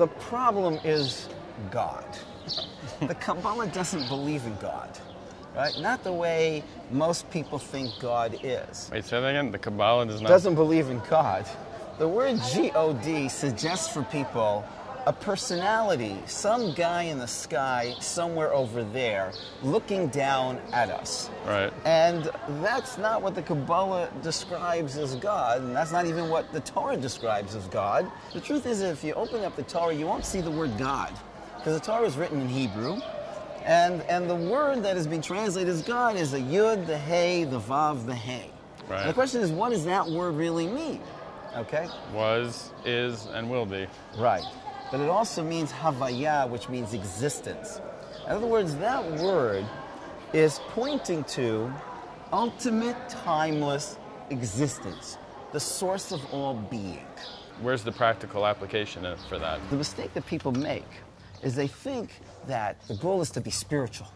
the problem is God. the Kabbalah doesn't believe in God, right? Not the way most people think God is. Wait, say that again. The Kabbalah does not. Doesn't believe in God. The word G-O-D suggests for people a personality, some guy in the sky somewhere over there looking down at us. Right. And that's not what the Kabbalah describes as God, and that's not even what the Torah describes as God. The truth is, if you open up the Torah, you won't see the word God, because the Torah is written in Hebrew. And, and the word that has been translated as God is the Yud, the Hey, the Vav, the Hey. Right. The question is, what does that word really mean? Okay? Was, is, and will be. Right. But it also means Havaya, which means existence. In other words, that word is pointing to ultimate timeless existence, the source of all being. Where's the practical application for that? The mistake that people make is they think that the goal is to be spiritual,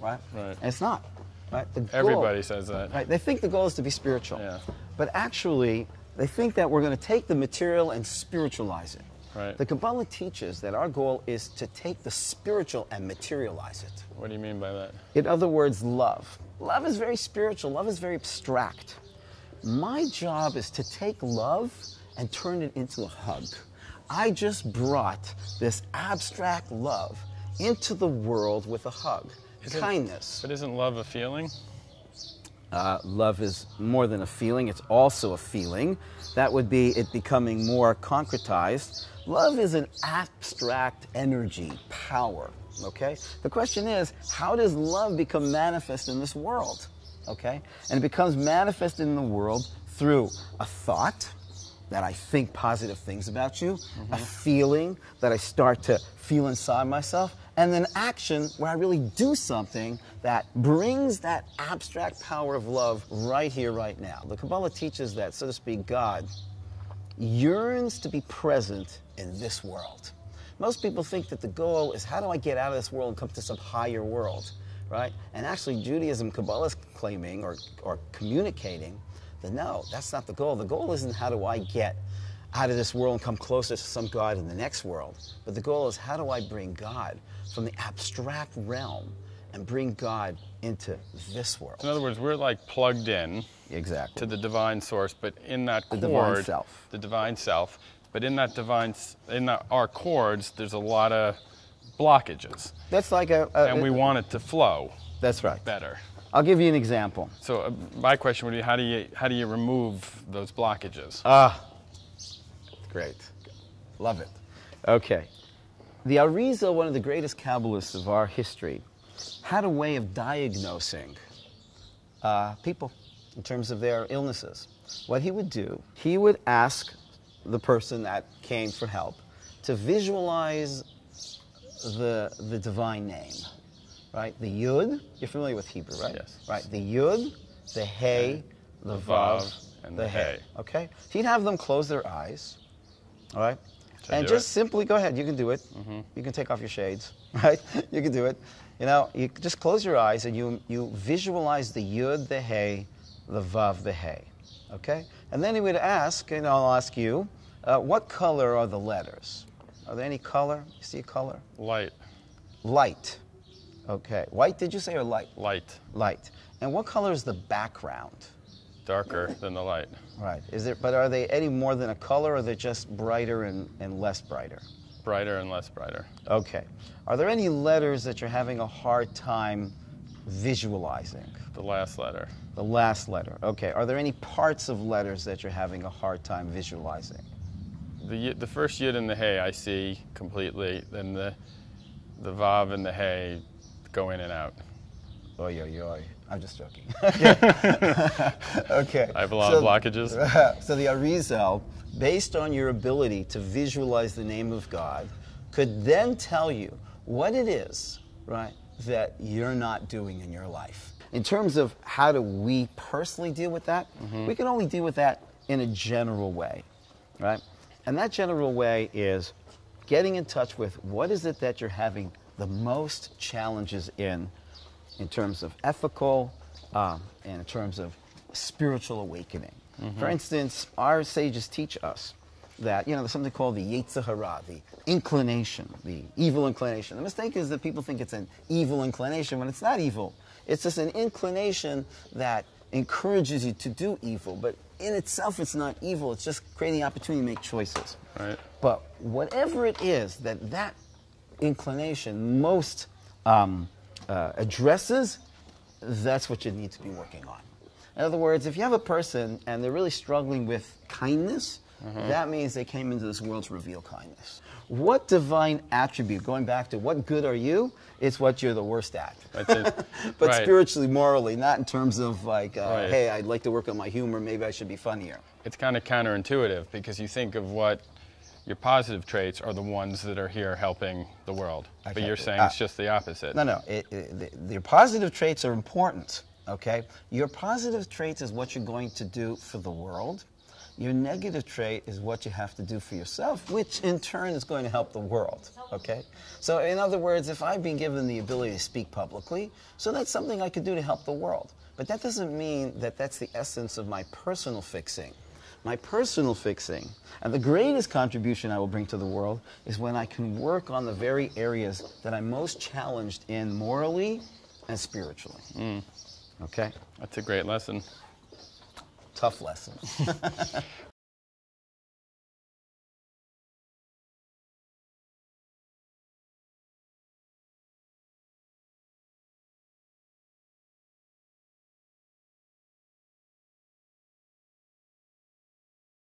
right? Right. And it's not. Right? The goal- Everybody says that. Right. They think the goal is to be spiritual. Yeah. But actually, they think that we're going to take the material and spiritualize it. Right. The Kabbalah teaches that our goal is to take the spiritual and materialize it. What do you mean by that? In other words, love. Love is very spiritual, love is very abstract. My job is to take love and turn it into a hug. I just brought this abstract love into the world with a hug. Isn't- Kindness. But isn't love a feeling? Uh, love is more than a feeling, it's also a feeling. That would be it becoming more concretized. Love is an abstract energy, power, okay? The question is, how does love become manifest in this world? Okay? And it becomes manifest in the world through a thought that I think positive things about you, a feeling that I start to feel inside myself, and then action where I really do something that brings that abstract power of love right here, right now. The Kabbalah teaches that, so to speak, God yearns to be present in this world. Most people think that the goal is how do I get out of this world and come to some higher world, right? And actually, Judaism, Kabbalah is claiming or, or communicating that no, that's not the goal. The goal isn't how do I get out of this world and come closer to some God in the next world, but the goal is how do I bring God from the abstract realm and bring God into this world. In other words, we're like plugged in Exactly. to the divine source, but in that The cord, divine self. the divine self, but in that divine, in that, our cords, there's a lot of blockages, That's like a. a and we want it to flow That's right. better. I'll give you an example. So uh, my question would be, how do you how do you remove those blockages? Ah, great. Love it. Okay. The Arizal, one of the greatest Kabbalists of our history, had a way of diagnosing uh, people in terms of their illnesses. What he would do, he would ask the person that came for help to visualize the, the divine name, right? The Yud, you're familiar with Hebrew, right? Yes. Right. The Yud, the Hey, the Vav, Vav, and the the. Hey. Okay? He'd have them close their eyes, all right? Should and just it? simply go ahead. You can do it. You can take off your shades, right? You can do it. You know, you just close your eyes and you, you visualize the Yud, the Hey, the Vav, the Hey. Okay? And then he would ask, and I'll ask you, uh, what color are the letters? Are there any color? You see a color? Light, Light. Okay. White, did you say, or light? light, Light. And what color is the background? Darker than the light. Right. Is there, but are they any more than a color, or they're just brighter and, and less brighter? Brighter and less brighter. Okay. Are there any letters that you're having a hard time visualizing? The last letter. The last letter. Okay. Are there any parts of letters that you're having a hard time visualizing? The, the first yud and the hey I see completely. Then the the vav and the hey go in and out. Oy, oy, oy. I'm just joking. okay. I have a lot So- of blockages. so the Arizal, based on your ability to visualize the name of God, could then tell you what it is, right, that you're not doing in your life. In terms of how do we personally deal with that, mm-hmm. we can only deal with that in a general way, right? And that general way is getting in touch with what is it that you're having the most challenges in in terms of ethical um, and in terms of spiritual awakening. For instance, our sages teach us that, you know, there's something called the Yetzer Hara, the inclination, the evil inclination. The mistake is that people think it's an evil inclination when it's not evil. It's just an inclination that encourages you to do evil, but in itself it's not evil. It's just creating the opportunity to make choices. Right. But whatever it is that that inclination most um, uh, addresses, that's what you need to be working on. In other words, if you have a person and they're really struggling with kindness, that means they came into this world to reveal kindness. What divine attribute, going back to what good are you, it's what you're the worst at. But Right. spiritually, morally, not in terms of like, uh, Right. hey, I'd like to work on my humor, maybe I should be funnier. It's kind of counterintuitive because you think of what your positive traits are the ones that are here helping the world. But you're saying Uh, it's just the opposite. No, no. It, it, the, your positive traits are important. Okay. Your positive traits is what you're going to do for the world. Your negative trait is what you have to do for yourself, which in turn is going to help the world. Okay. So, in other words, if I've been given the ability to speak publicly, so that's something I could do to help the world. But that doesn't mean that that's the essence of my personal fixing. My personal fixing and the greatest contribution I will bring to the world is when I can work on the very areas that I'm most challenged in morally and spiritually. Mm. Okay? That's a great lesson. Tough lesson.